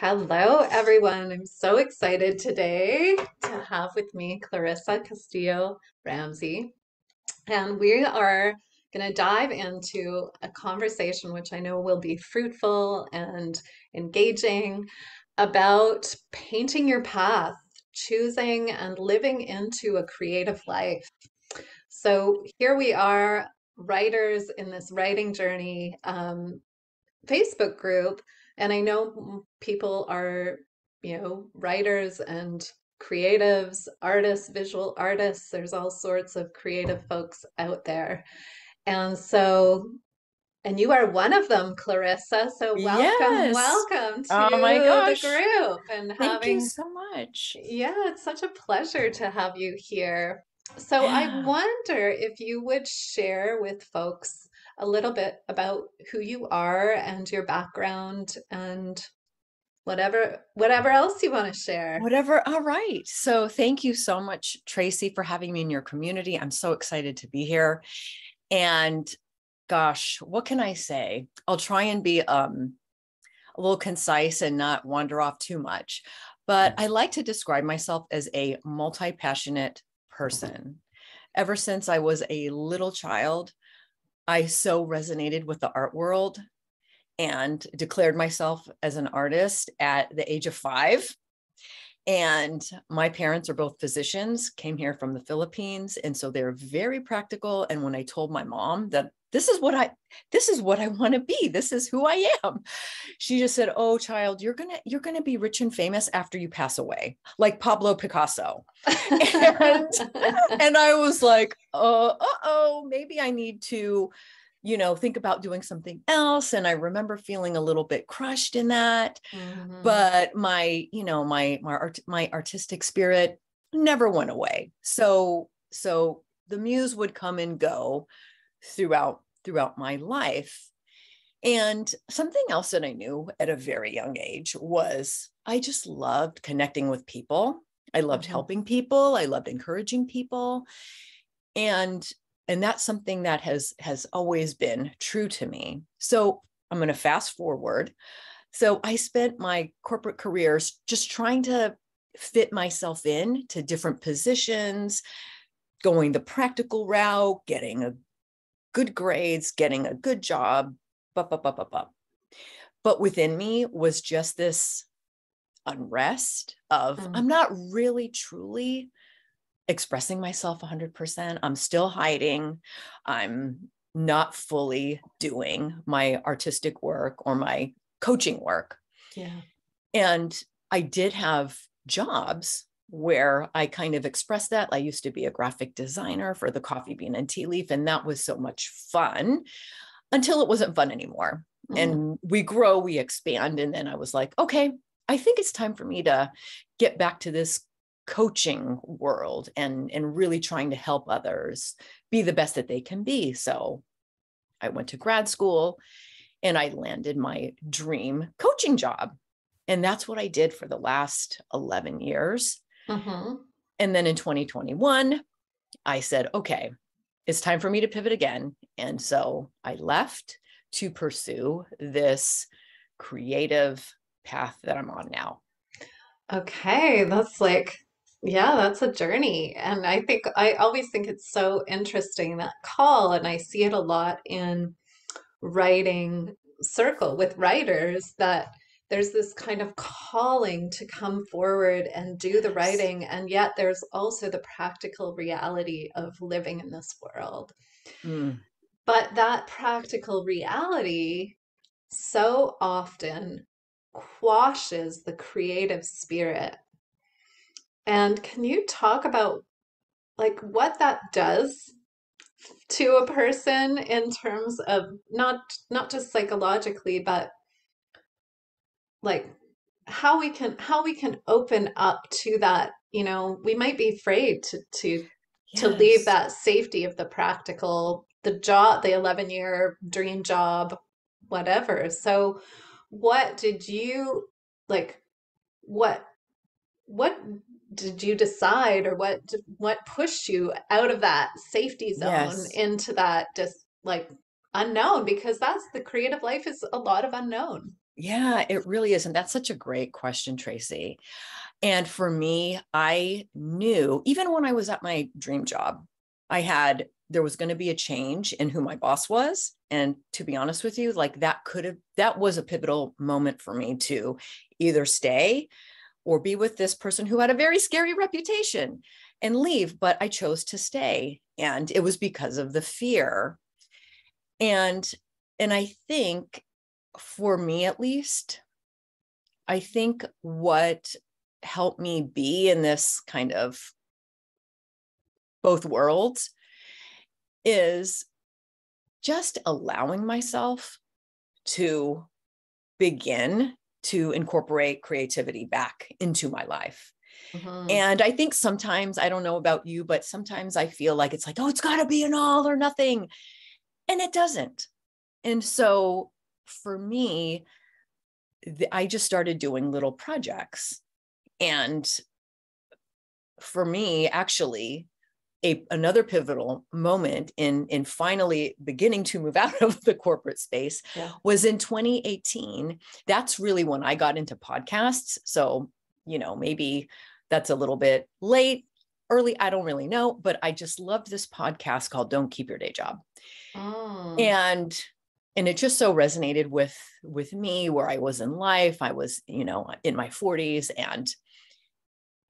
Hello, everyone. I'm so excited today to have with me Clarissa Castillo Ramsey. And we are going to dive into a conversation which I know will be fruitful and engaging about painting your path, choosing and living into a creative life. So here we are, writers in this writing journey um, Facebook group and I know people are, you know, writers and creatives, artists, visual artists. There's all sorts of creative folks out there. And so, and you are one of them, Clarissa. So welcome, Yes. welcome to Oh my the group and Thank you having, so much. yeah, it's such a pleasure to have you here. So I wonder if you would share with folks a little bit about who you are and your background and whatever whatever else you want to share. Whatever. All right. So thank you so much, Traci, for having me in your community. I'm so excited to be here. And gosh, what can I say? I'll try and be um, a little concise and not wander off too much. But I like to describe myself as a multi passionate person. Ever since I was a little child, I so resonated with the art world and declared myself as an artist at the age of five. And my parents are both physicians, came here from the Philippines. And so they're very practical. And when I told my mom that this is what I this is what I want to be, this is who I am, she just said, Oh, child, you're gonna, you're gonna be rich and famous after you pass away, like Pablo Picasso. and, and I was like, uh, uh-oh, maybe I need to you know, think about doing something else. And I remember feeling a little bit crushed in that. Mhm. But my, you know, my my art my artistic spirit never went away. So so the muse would come and go throughout throughout my life. And something else that I knew at a very young age was I just loved connecting with people. I loved Mhm. helping people. I loved encouraging people. And and that's something that has has always been true to me so i'm going to fast forward so i spent my corporate careers just trying to fit myself in to different positions going the practical route getting a good grades getting a good job bup, bup, bup, bup, bup. but within me was just this unrest of Mm. i'm not really truly expressing myself 100%. I'm still hiding. I'm not fully doing my artistic work or my coaching work. Yeah. And I did have jobs where I kind of expressed that. I used to be a graphic designer for the Coffee Bean and Tea Leaf, and that was so much fun until it wasn't fun anymore. Mm. And we grow, we expand. And then I was like, okay, I think it's time for me to get back to this coaching world and and really trying to help others be the best that they can be so i went to grad school and i landed my dream coaching job and that's what i did for the last 11 years Mhm. and then in 2021 i said okay it's time for me to pivot again and so i left to pursue this creative path that i'm on now Okay, that's like, yeah, that's a journey. And I think I always think it's so interesting that call, and I see it a lot in writing circle with writers that there's this kind of calling to come forward and do the writing, and yet there's also the practical reality of living in this world. Mm, But that practical reality so often quashes the creative spirit. And can you talk about like what that does to a person in terms of not not just psychologically, but like how we can how we can open up to that, you know, we might be afraid to to to leave that safety of the practical, the job, the 11 year dream job, whatever. So what did you like what what did you decide or what what pushed you out of that safety zone yes into that just like unknown because that's the creative life is a lot of unknown. Yeah, it really is. And that's such a great question, Traci. And for me, I knew even when I was at my dream job, I had there was going to be a change in who my boss was. And to be honest with you, like that could have, that was a pivotal moment for me to either stay or be with this person who had a very scary reputation and leave. But I chose to stay. And it was because of the fear. And, and I think for me at least, I think what helped me be in this kind of both worlds is just allowing myself to begin to incorporate creativity back into my life. Mm-hmm. And I think sometimes, I don't know about you, but sometimes I feel like it's like, oh, it's got to be an all or nothing. And it doesn't. And so for me, I just started doing little projects. And for me, actually, a, another pivotal moment in in finally beginning to move out of the corporate space yeah. was in 2018 that's really when i got into podcasts so you know maybe that's a little bit late early i don't really know but i just loved this podcast called don't keep your day job oh. and and it just so resonated with with me where i was in life i was you know in my 40s and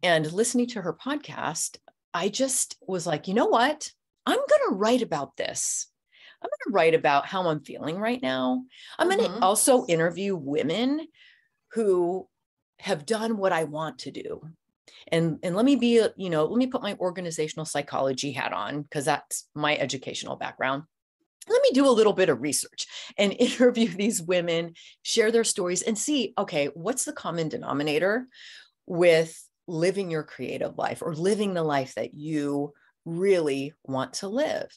and listening to her podcast I just was like, you know what? I'm going to write about this. I'm going to write about how I'm feeling right now. I'm mm-hmm. going to also interview women who have done what I want to do. And, and let me be, you know, let me put my organizational psychology hat on because that's my educational background. Let me do a little bit of research and interview these women, share their stories, and see okay, what's the common denominator with living your creative life or living the life that you really want to live.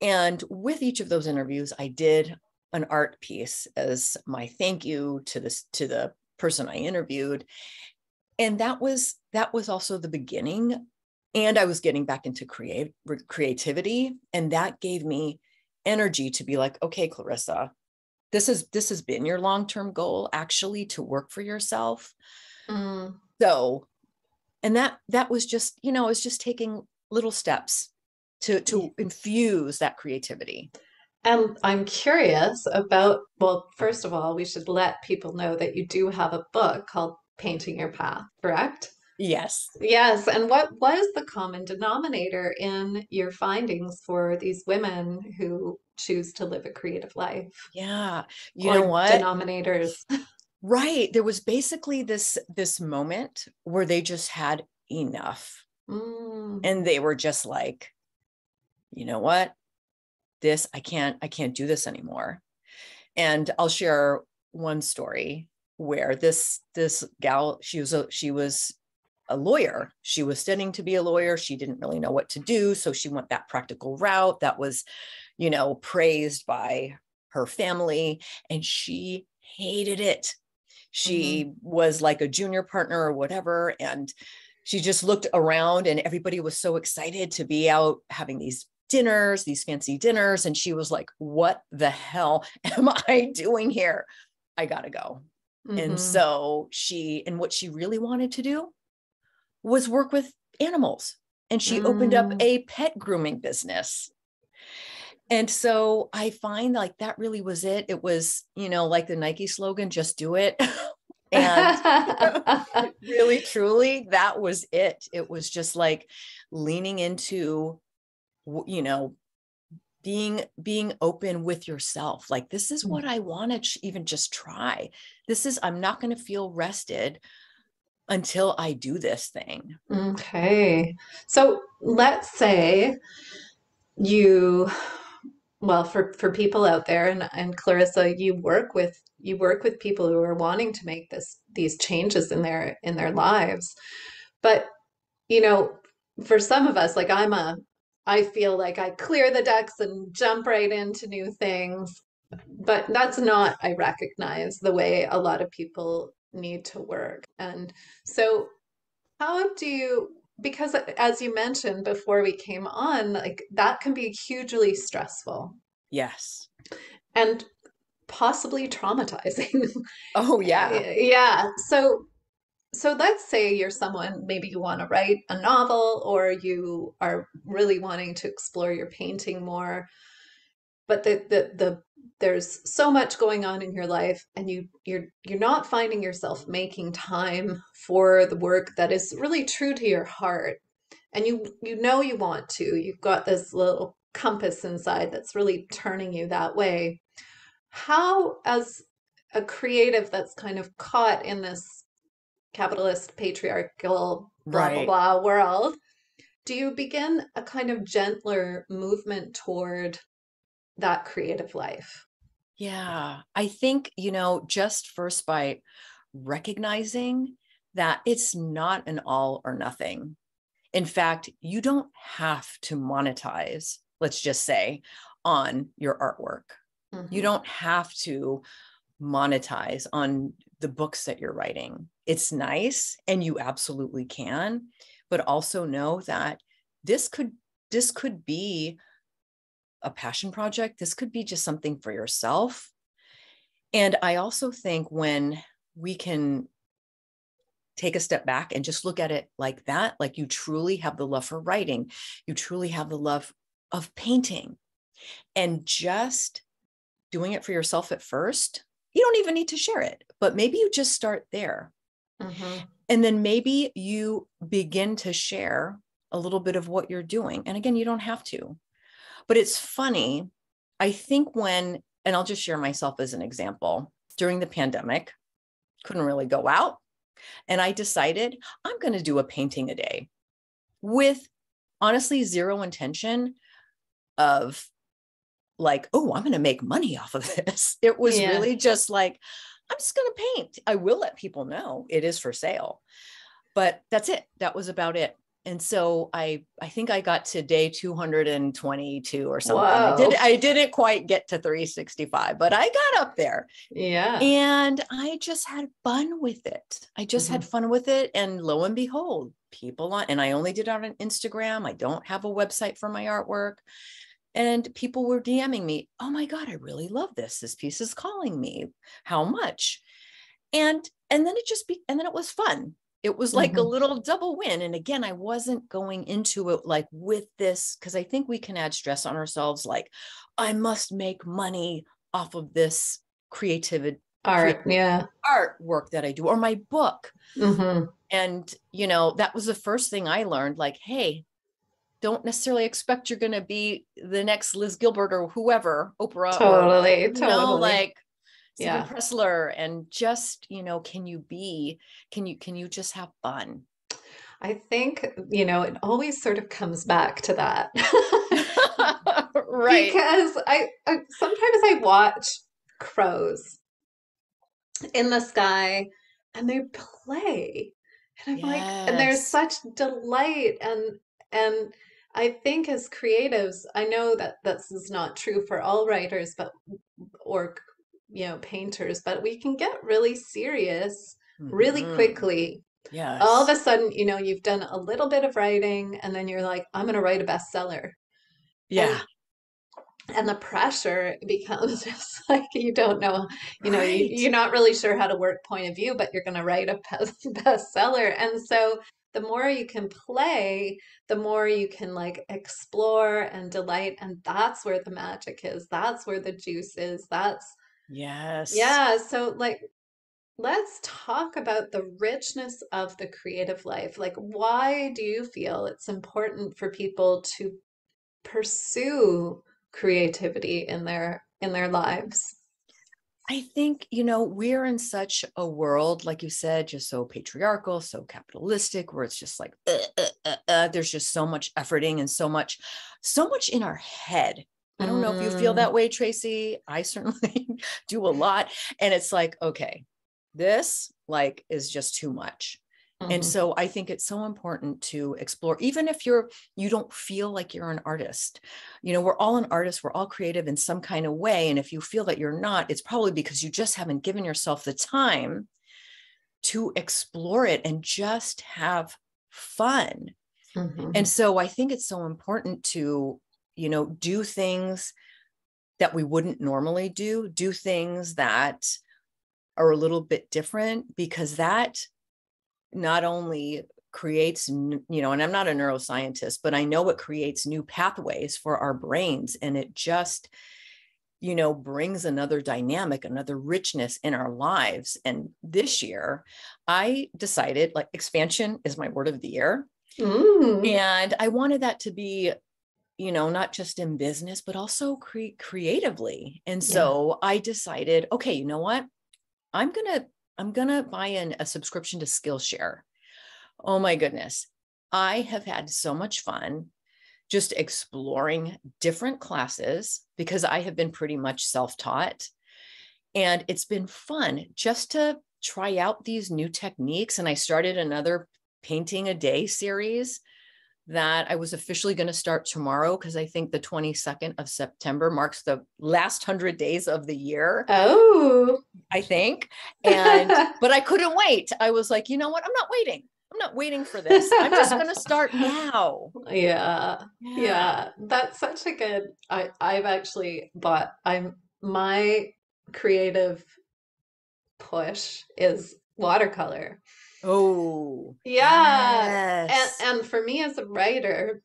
And with each of those interviews, I did an art piece as my thank you to this to the person I interviewed. And that was that was also the beginning. And I was getting back into create creativity. And that gave me energy to be like, okay, Clarissa, this is this has been your long-term goal actually to work for yourself. Mm. So and that that was just you know it was just taking little steps to to infuse that creativity and i'm curious about well first of all we should let people know that you do have a book called painting your path correct yes. Yes and what was the common denominator in your findings for these women who choose to live a creative life? Yeah you or know what? denominators. Right there was basically this this moment where they just had enough. Mm. and they were just like you know what? This i can't i can't do this anymore. And i'll share one story where this this gal she was a she was a lawyer she was studying to be a lawyer she didn't really know what to do so she went that practical route that was you know praised by her family and she hated it she mm-hmm. was like a junior partner or whatever. And she just looked around and everybody was so excited to be out having these dinners, these fancy dinners. And she was like, What the hell am I doing here? I got to go. Mm-hmm. And so she, and what she really wanted to do was work with animals. And she mm. opened up mm. a pet grooming business. And so I find like that really was it. It was, you know, like the Nike slogan, just do it. and really, truly, that was it. It was just like leaning into, you know, being being open with yourself like this is what i want to even just try this is i'm not going to feel rested until i do this thing. Okay. So let's say you well for for people out there and and Clarissa you work with you work with people who are wanting to make this these changes in their in their lives. But you know for some of us like I'm a I feel like I clear the decks and jump right into new things. But that's not I recognize the way a lot of people need to work and so how do you because as you mentioned before we came on like that can be hugely stressful yes and possibly traumatizing. Oh, yeah. Yeah. So so let's say you're someone, maybe you want to write a novel or you are really wanting to explore your painting more, but the the the there's so much going on in your life and you you're you're not finding yourself making time for the work that is really true to your heart. And you you know you want to. You've got this little compass inside that's really turning you that way. How as a creative that's kind of caught in this capitalist, patriarchal, blah, blah, blah world, do you begin a kind of gentler movement toward that creative life? Yeah. I think, you know, just first by recognizing that it's not an all or nothing. In fact, you don't have to monetize, let's just say, on your artwork. You Mhm. don't have to monetize on the books that you're writing. It's nice and you absolutely can, but also know that this could this could be a passion project. This could be just something for yourself. And I also think when we can take a step back and just look at it like that, like you truly have the love for writing, you truly have the love of painting, and just doing it for yourself at first, you don't even need to share it, but maybe you just start there. Mhm. And then maybe you begin to share a little bit of what you're doing. And again, you don't have to. But it's funny. I think when, and I'll just share myself as an example, during the pandemic, couldn't really go out. And I decided I'm going to do a painting a day with honestly zero intention of like, oh, I'm going to make money off of this. It was Yeah. really just like, I'm just going to paint. I will let people know it is for sale. But that's it. That was about it. And so I I think I got to day 222 or something. I did I didn't quite get to 365, but I got up there. Yeah. And I just had fun with it. I just had Mm-hmm. fun with it. And lo and behold, people on, and I only did it on Instagram. I don't have a website for my artwork. And people were DMing me, oh my God, I really love this. This piece is calling me. How much? And and then it just be and then it was fun. It was like a Mhm. little double win. And again, I wasn't going into it like with this, because I think we can add stress on ourselves, like, I must make money off of this creativity Art. Yeah. artwork that I do or my book. hmm And, you know, that was the first thing I learned like, hey, don't necessarily expect you're going to be the next Liz Gilbert or whoever, Oprah, or, Totally. you know, Totally. like Stephen Yeah. Pressfield. And just, you know, can you be, can you, can you just have fun? I think, you know, it always sort of comes back to that. right. Because I, I sometimes I watch crows in the sky and they play. And I'm like, and there's such delight and and I think as creatives, I know that this is not true for all writers, but or you know, painters, but we can get really serious really Mhm. quickly. yeah All of a sudden, you know, you've done a little bit of writing and then you're like, I'm going to write a bestseller. yeah. and the pressure becomes just like you don't know you know you, Right. you're not really sure how to work point of view but you're going to write a best bestseller and so the more you can play the more you can like explore and delight and that's where the magic is that's where the juice is that's yes. yeah so like let's talk about the richness of the creative life like why do you feel it's important for people to pursue creativity in their in their lives. I think, you know, we're in such a world, like you said, just so patriarchal, so capitalistic, where it's just like, uh, uh, uh, uh, there's just so much efforting and so much, so much in our head. I don't know if you feel Mm, that way, Traci. I certainly do a lot. And it's like, okay, this like is just too much. And mhm, so I think it's so important to explore, even if you're, you don't feel like you're an artist. You know, we're all an artist, we're all creative in some kind of way. And if you feel that you're not, it's probably because you just haven't given yourself the time to explore it and just have fun. mhm, And so I think it's so important to, you know, do things that we wouldn't normally do, do things that are a little bit different because that not only creates you know and i'm not a neuroscientist but i know it creates new pathways for our brains and it just you know brings another dynamic another richness in our lives and this year i decided like expansion is my word of the year mm. and i wanted that to be you know not just in business but also cre- creatively and so yeah. i decided okay you know what i'm gonna i'm gonna buy in a subscription to skillshare Oh my goodness. I have had so much fun just exploring different classes because I have been pretty much self taught. And it's been fun just to try out these new techniques. And I started another painting a day series that I was officially going to start tomorrow because I think the 22nd of September marks the last 100 days of the year. Oh, I think. And, but I couldn't wait. I was like, you know what? I'm not waiting. I'm not waiting for this. I'm just going to start now. Yeah, yeah. Yeah. That's such a good I I've actually bought I'm my creative push is watercolor. Oh. Yeah. Yes. And and for me as a writer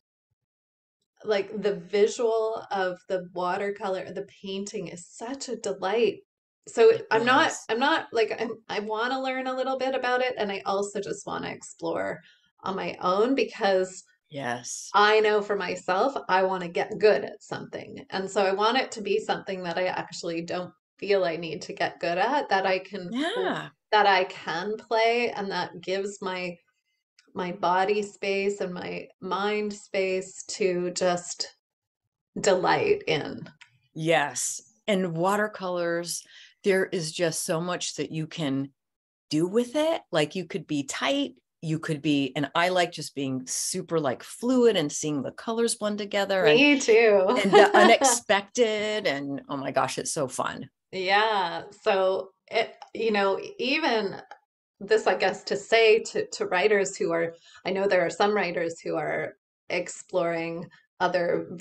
like the visual of the watercolor the painting is such a delight so it i'm not i'm not like I'm, i want to learn a little bit about it and i also just want to explore on my own because yes i know for myself i want to get good at something and so i want it to be something that i actually don't feel i need to get good at that i can yeah that i can play and that gives my my body space and my mind space to just delight in yes and watercolors there is just so much that you can do with it. Like you could be tight, you could be, and I like just being super like fluid and seeing the colors blend together. Me and, too. and the unexpected. And oh my gosh, it's so fun. Yeah. So it, you know, even this, I guess, to say to, to writers who are, I know there are some writers who are exploring other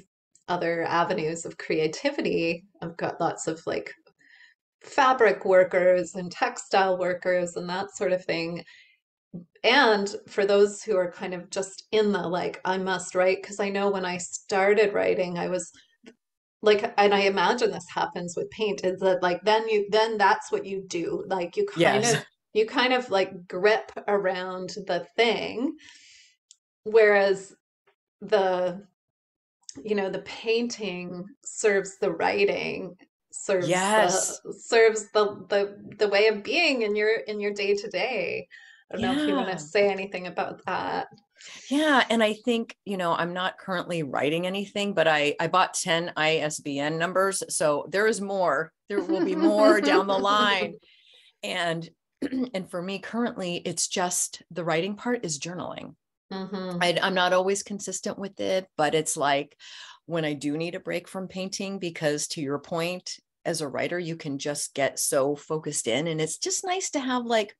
other avenues of creativity. I've got lots of like fabric workers and textile workers and that sort of thing. And for those who are kind of just in the like, I must write, because I know when I started writing, I was like, and I imagine this happens with paint, is that like then you then that's what you do. Like you kind yes. of you kind of like grip around the thing. Whereas the you know the painting serves the writing serves yes. the, serves the, the the way of being in your in your day to day. I don't yeah. know if you want to say anything about that. Yeah, and I think, you know, I'm not currently writing anything, but I I bought 10 ISBN numbers, so there is more. There will be more down the line. And and for me currently it's just the writing part is journaling. Mm-hmm. I, I'm not always consistent with it, but it's like when I do need a break from painting, because to your point, as a writer, you can just get so focused in. And it's just nice to have like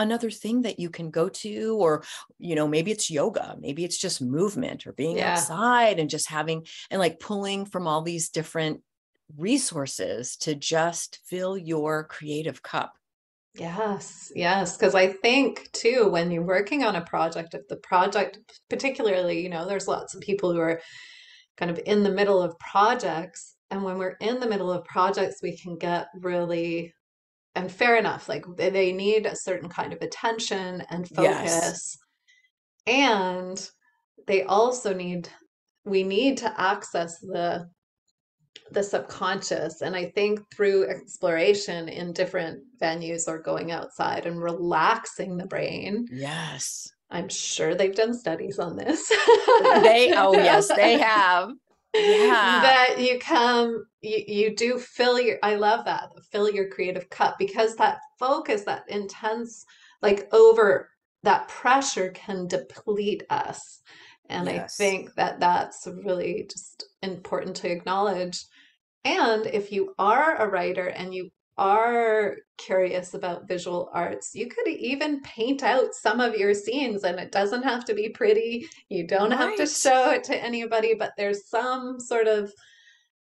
another thing that you can go to, or, you know, maybe it's yoga, maybe it's just movement or being yeah. outside and just having and like pulling from all these different resources to just fill your creative cup. Yes, yes. Because I think too, when you're working on a project, if the project, particularly, you know, there's lots of people who are kind of in the middle of projects and when we're in the middle of projects, we can get really, and fair enough, like they need a certain kind of attention and focus. Yes. And they also need, we need to access the the subconscious and i think through exploration in different venues or going outside and relaxing the brain yes i'm sure they've done studies on this they oh yes they have yeah. that you come you, you do fill your i love that fill your creative cup because that focus that intense like over that pressure can deplete us. And yes. i think that that's really just important to acknowledge. And if you are a writer and you are curious about visual arts, you could even paint out some of your scenes and it doesn't have to be pretty. You don't right. have to show it to anybody, but there's some sort of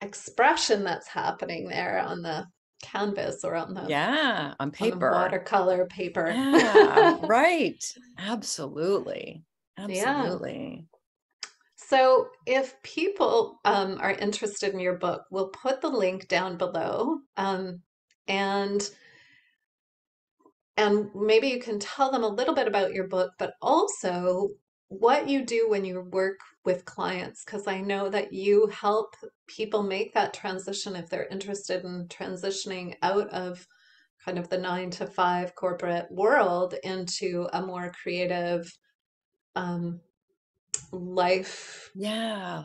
expression that's happening there on the canvas or on the yeah on paper. on watercolor paper. Yeah right. Absolutely. Absolutely. Yeah. so if people um, are interested in your book we'll put the link down below. Um, and and maybe you can tell them a little bit about your book but also what you do when you work with clients because I know that you help people make that transition if they're interested in transitioning out of kind of the nine to five corporate world into a more creative um, life. Yeah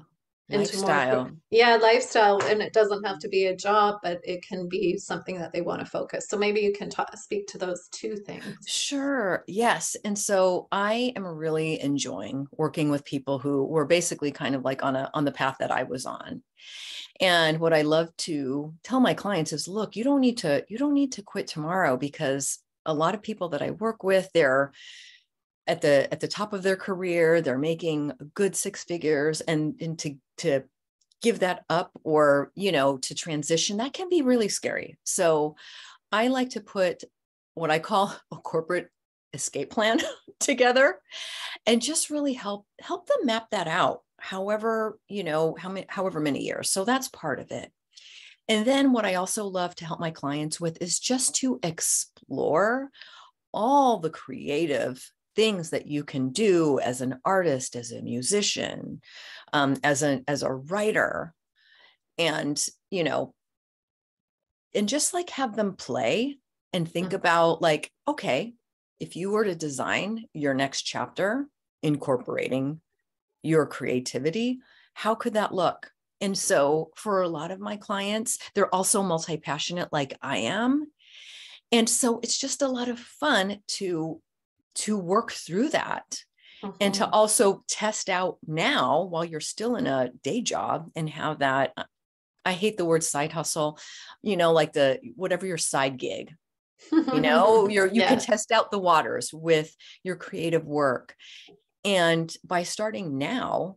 lifestyle. More, yeah, lifestyle, and it doesn't have to be a job, but it can be something that they want to focus. So maybe you can talk, speak to those two things. Sure. Yes. And so I am really enjoying working with people who were basically kind of like on a on the path that I was on. And what I love to tell my clients is, look, you don't need to you don't need to quit tomorrow because a lot of people that I work with, they're at the at the top of their career they're making good six figures and and to to give that up or you know to transition that can be really scary. So i like to put what i call a corporate escape plan together and just really help help them map that out however you know how many however many years. So that's part of it. And then what i also love to help my clients with is just to explore all the creative things that you can do as an artist, as a musician, um, as a as a writer, and you know, and just like have them play and think mm-hmm. about like, okay, if you were to design your next chapter incorporating your creativity, how could that look? And so for a lot of my clients, they're also multi passionate like I am. And so it's just a lot of fun to to work through that and to mm-hmm. also test out now while you're still in a day job and have that i hate the word side hustle you know like the whatever your side gig you know you're you yeah. can test out the waters with your creative work and by starting now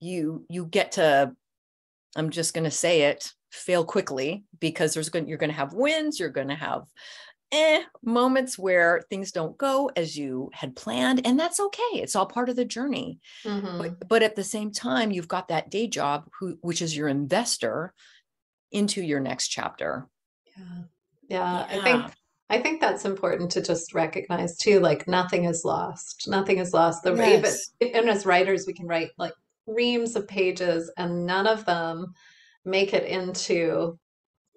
you you get to i'm just going to say it fail quickly because there's going you're going to have wins you're going to have eh, moments where things don't go as you had planned, and that's okay. It's all part of the journey. Mm-hmm. But, but, at the same time, you've got that day job, who, which is your investor into your next chapter. Yeah. yeah, yeah. I think I think that's important to just recognize too. Like nothing is lost. Nothing is lost. The yes. even, and as writers, we can write like reams of pages, and none of them make it into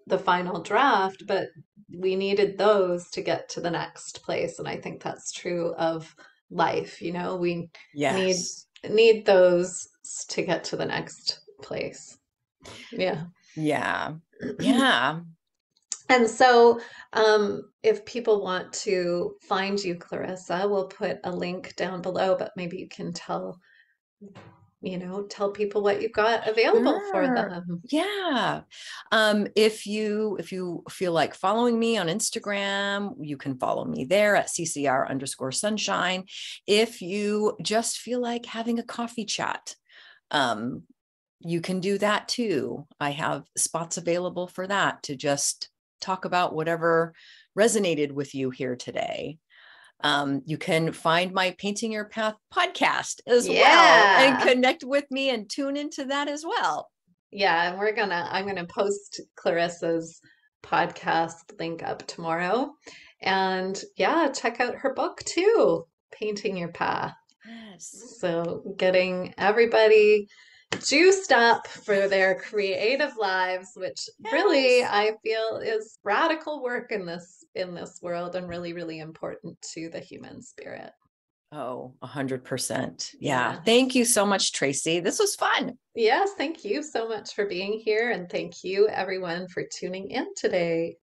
the final draft, but we needed those to get to the next place. And I think that's true of life. You know, we yes. need need those to get to the next place. Yeah. Yeah. Yeah. and so um, if people want to find you, Clarissa, we'll put a link down below, but maybe you can tell you know tell people what you've got available sure. for them. Yeah. Um, if you if you feel like following me on instagram you can follow me there at ccr underscore sunshine. If you just feel like having a coffee chat um, you can do that too. I have spots available for that to just talk about whatever resonated with you here today um, you can find my Painting Your Path podcast as yeah. well and connect with me and tune into that as well. Yeah, and we're gonna I'm gonna post Clarissa's podcast link up tomorrow. And yeah, check out her book too, Painting Your Path. Yes. So getting everybody juiced up for their creative lives, which yes. really I feel is radical work in this in this world and really, really important to the human spirit. Oh, a hundred percent. Yeah. Thank you so much, Traci. This was fun. Yes. Thank you so much for being here. And thank you everyone for tuning in today.